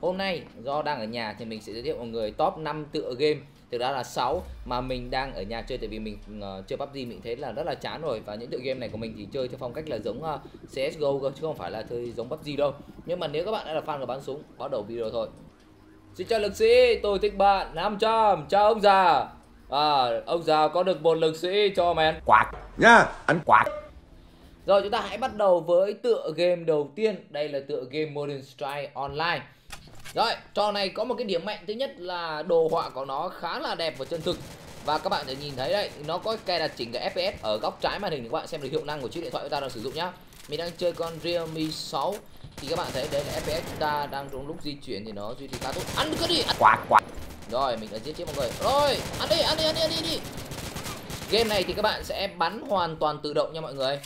hôm nay do đang ở nhà thì mình sẽ giới thiệu mọi người top 5 tựa game. Thực ra là 6 mà mình đang ở nhà chơi tại vì mình uh, chơi PUBG mình thấy là rất là chán rồi. Và những tựa game này của mình thì chơi theo phong cách là giống uh, CSGO cơ chứ không phải là chơi giống PUBG đâu. Nhưng mà nếu các bạn đã là fan của bắn súng bắt đầu video thôi. Xin chào lực sĩ, tôi thích bạn 500, chào ông già. À, ông già có được một lực sĩ cho men Quạt. Nha, anh quạt. Rồi chúng ta hãy bắt đầu với tựa game đầu tiên. Đây là tựa game Modern Strike Online Rồi, trò này có một cái điểm mạnh thứ nhất là đồ họa của nó khá là đẹp và chân thực và các bạn thể nhìn thấy đây, nó có cài đặt chỉnh cái FPS ở góc trái màn hình các bạn xem được hiệu năng của chiếc điện thoại chúng ta đang sử dụng nhá. Mình đang chơi con Realme 6 thì các bạn thấy đây là FPS chúng ta đang trong lúc di chuyển thì nó duy trì khá tốt. Ăn cứ đi, ăn. Quạt quạt. Rồi, mình đã giết chết mọi người. Rồi, ăn đi, ăn đi, ăn đi, ăn đi, đi. Game này thì các bạn sẽ bắn hoàn toàn tự động nha mọi người.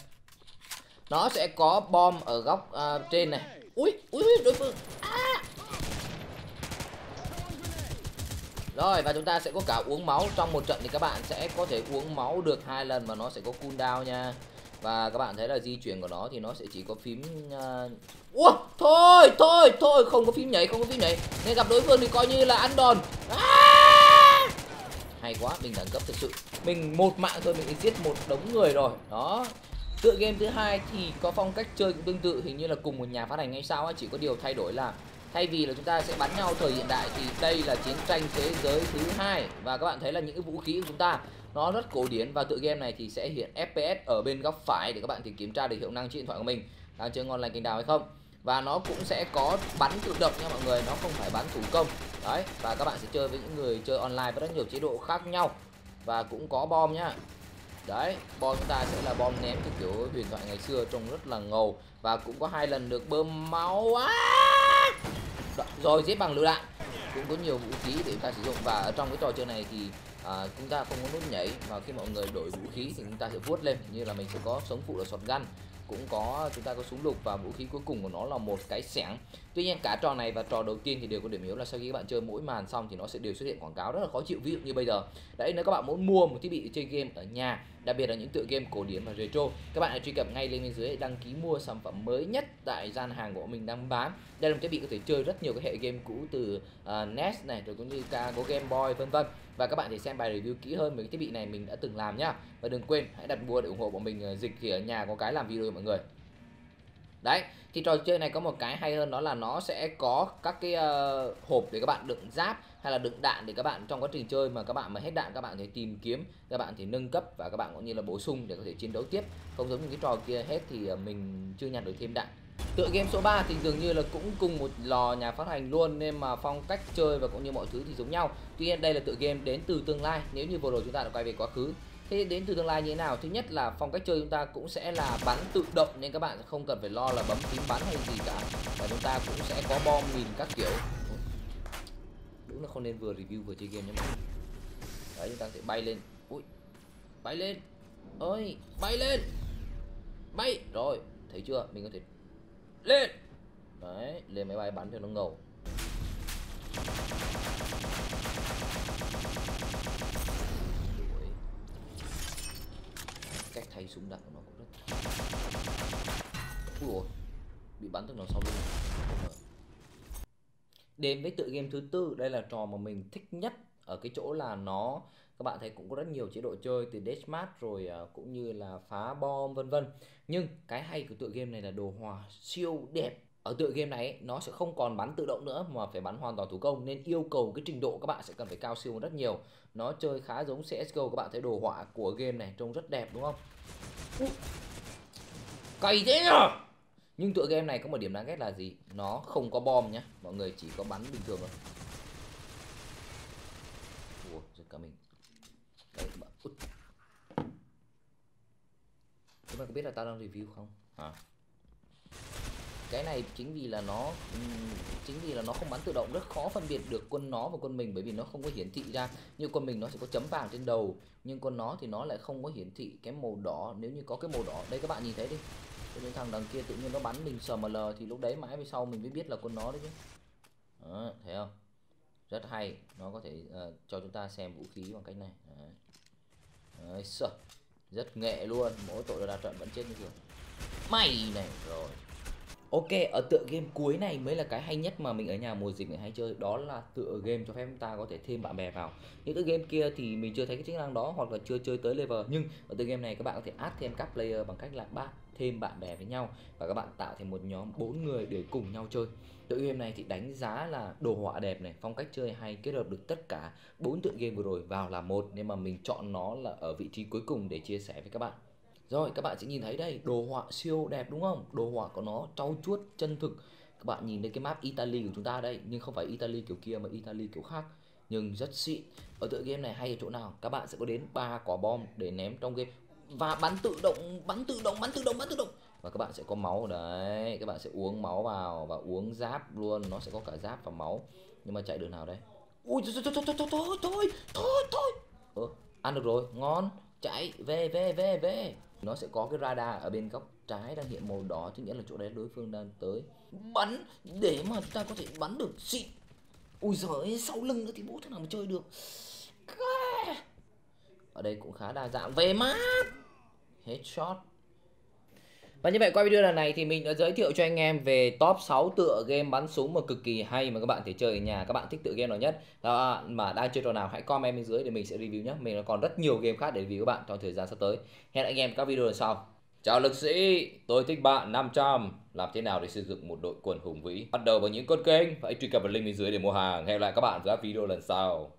Nó sẽ có bom ở góc uh, trên này. Ui, ui, đối phương. À. Rồi và chúng ta sẽ có cả uống máu trong một trận thì các bạn sẽ có thể uống máu được hai lần và nó sẽ có cooldown nha. Và các bạn thấy là di chuyển của nó thì nó sẽ chỉ có phím uh... Ủa, thôi, thôi, thôi, không có phím nhảy, không có phím nhảy. Nên gặp đối phương thì coi như là ăn đòn. À! Hay quá, mình đẳng cấp thực sự. Mình một mạng thôi mình giết một đống người rồi. Đó. Tựa game thứ hai thì có phong cách chơi cũng tương tự, hình như là cùng một nhà phát hành hay sao á, chỉ có điều thay đổi là thay vì là chúng ta sẽ bắn nhau thời hiện đại thì đây là chiến tranh thế giới thứ hai. Và các bạn thấy là những cái vũ khí của chúng ta, nó rất cổ điển. Và tựa game này thì sẽ hiện FPS ở bên góc phải để các bạn thì kiểm tra được hiệu năng trên điện thoại của mình. Đang chơi ngon lành kênh đào hay không? Và nó cũng sẽ có bắn tự động nha mọi người, nó không phải bắn thủ công. Đấy, và các bạn sẽ chơi với những người chơi online với rất nhiều chế độ khác nhau. Và cũng có bom nhá đấy, bom chúng ta sẽ là bom ném theo kiểu huyền thoại ngày xưa trông rất là ngầu. Và cũng có hai lần được bơm máu. À! Rồi giết bằng lựu đạn cũng có nhiều vũ khí để chúng ta sử dụng. Và ở trong cái trò chơi này thì à, chúng ta không có nút nhảy. Và khi mọi người đổi vũ khí thì chúng ta sẽ vuốt lên. Như là mình sẽ có sống phụ là shotgun cũng có chúng ta có súng lục. Và vũ khí cuối cùng của nó là một cái xẻng tuy nhiên cả trò này và trò đầu tiên thì đều có điểm yếu là sau khi các bạn chơi mỗi màn xong thì nó sẽ đều xuất hiện quảng cáo rất là khó chịu. Ví dụ như bây giờ. Đấy nếu các bạn muốn mua một thiết bị chơi game ở nhà đặc biệt là những tựa game cổ điển và retro. Các bạn hãy truy cập ngay lên bên dưới đăng ký mua sản phẩm mới nhất tại gian hàng của mình đang bán. Đây là một thiết bị có thể chơi rất nhiều các hệ game cũ từ uh, NES này rồi cũng như cả có Game Boy vân vân. Và các bạn thì xem bài review kỹ hơn về cái thiết bị này mình đã từng làm nhá. Và đừng quên hãy đặt mua để ủng hộ bọn mình à, dịch thì ở nhà có cái làm video mọi người. Đấy thì trò chơi này có một cái hay hơn đó là nó sẽ có các cái uh, hộp để các bạn đựng giáp hay là đựng đạn để các bạn trong quá trình chơi mà các bạn mà hết đạn, các bạn thể tìm kiếm, các bạn thì nâng cấp và các bạn cũng như là bổ sung để có thể chiến đấu tiếp. Không giống như cái trò kia hết thì à, mình chưa nhặt được thêm đạn. Tựa game số 3 thì dường như là cũng cùng một lò nhà phát hành luôn nên mà phong cách chơi và cũng như mọi thứ thì giống nhau. Tuy nhiên đây là tựa game đến từ tương lai, nếu như vừa rồi chúng ta đã quay về quá khứ. Thế đến từ tương lai như thế nào? Thứ nhất là phong cách chơi chúng ta cũng sẽ là bắn tự động nên các bạn không cần phải lo là bấm phím bắn hay gì cả. Và chúng ta cũng sẽ có bom mìn các kiểu là không nên vừa review vừa chơi game nhé mọi đấy, chúng ta sẽ bay lên. Ui, bay lên. Ơi bay lên. Bay. Rồi, thấy chưa? Mình có thể lên. Đấy, lên máy bay bắn cho nó ngầu. Cách thay súng đạn của nó cũng rất ui ôi bị bắn từ nào sau lưng đến với tựa game thứ tư đây là trò mà mình thích nhất. Ở cái chỗ là nó các bạn thấy cũng có rất nhiều chế độ chơi từ deathmatch rồi uh, cũng như là phá bom vân vân. Nhưng cái hay của tựa game này là đồ họa siêu đẹp. Ở tựa game này nó sẽ không còn bắn tự động nữa mà phải bắn hoàn toàn thủ công nên yêu cầu cái trình độ các bạn sẽ cần phải cao siêu rất nhiều. Nó chơi khá giống CSGO các bạn thấy đồ họa của game này trông rất đẹp đúng không? Cày thế nhở? Nhưng tựa game này có một điểm đáng ghét là gì? Nó không có bom nhá. Mọi người chỉ có bắn bình thường thôi. Ủa, giật cả mình. Đấy các bạn Út. các bạn có biết là tao đang review không? Hả? Cái này chính vì là nó chính vì là nó không bắn tự động rất khó phân biệt được quân nó và quân mình, bởi vì nó không có hiển thị ra. Như quân mình nó sẽ có chấm vàng trên đầu, nhưng quân nó thì nó lại không có hiển thị cái màu đỏ. Nếu như có cái màu đỏ đây, các bạn nhìn thấy đi những thằng đằng kia tự nhiên nó bắn mình sờ ml thì lúc đấy mãi về sau mình mới biết là quân nó đấy chứ. Đó, thấy không? Rất hay nó có thể uh, cho chúng ta xem vũ khí bằng cách này. Đấy. Đấy, sợ. rất nghệ luôn mỗi tội là đạt trận vẫn chết như thường. Mày này rồi. Ok, ở tựa game cuối này mới là cái hay nhất mà mình ở nhà mùa dịch mình hay chơi Đó là tựa game cho phép chúng ta có thể thêm bạn bè vào. Những tựa game kia thì mình chưa thấy cái chức năng đó hoặc là chưa chơi tới level. Nhưng ở tựa game này các bạn có thể add thêm các player bằng cách là ba thêm bạn bè với nhau Và các bạn tạo thành một nhóm 4 người để cùng nhau chơi. Tựa game này thì đánh giá là đồ họa đẹp này, phong cách chơi hay kết hợp được tất cả bốn tựa game vừa rồi vào là một nên mà mình chọn nó là ở vị trí cuối cùng để chia sẻ với các bạn rồi các bạn sẽ nhìn thấy đây đồ họa siêu đẹp đúng không? Đồ họa của nó trau chuốt chân thực. Các bạn nhìn thấy cái map Italy của chúng ta đây nhưng không phải Italy kiểu kia mà Italy kiểu khác nhưng rất xịn. Ở tựa game này hay ở chỗ nào? Các bạn sẽ có đến ba quả bom để ném trong game. Và bắn tự động bắn tự động bắn tự động bắn tự động. Và các bạn sẽ có máu đấy các bạn sẽ uống máu vào và uống giáp luôn. Nó sẽ có cả giáp và máu. Nhưng mà chạy đường nào đây? Ui thôi thôi thôi thôi thôi thôi thôi thôi ừ, ăn được rồi ngon. Chạy về về về về nó sẽ có cái radar ở bên góc trái đang hiện màu đỏ tức nghĩa là chỗ đấy đối phương đang tới. Bắn, để mà chúng ta có thể bắn được. Xịn ui giời, sau lưng nữa thì bố thế nào mà chơi được. Ở đây cũng khá đa dạng. Về map. Headshot và như vậy qua video lần này thì mình đã giới thiệu cho anh em về top 6 tựa game bắn súng mà cực kỳ hay mà các bạn thể chơi ở nhà. Các bạn thích tựa game nào nhất đó, mà đang chơi trò nào hãy comment bên dưới để mình sẽ review nhé. Mình còn rất nhiều game khác để review các bạn trong thời gian sắp tới. Hẹn anh em các video lần sau. Chào lực sĩ, tôi thích bạn 500 Làm thế nào để xây dựng một đội quân hùng vĩ Bắt đầu bằng những con kênh Hãy truy cập vào link bên dưới để mua hàng Hẹn lại các bạn vào các video lần sau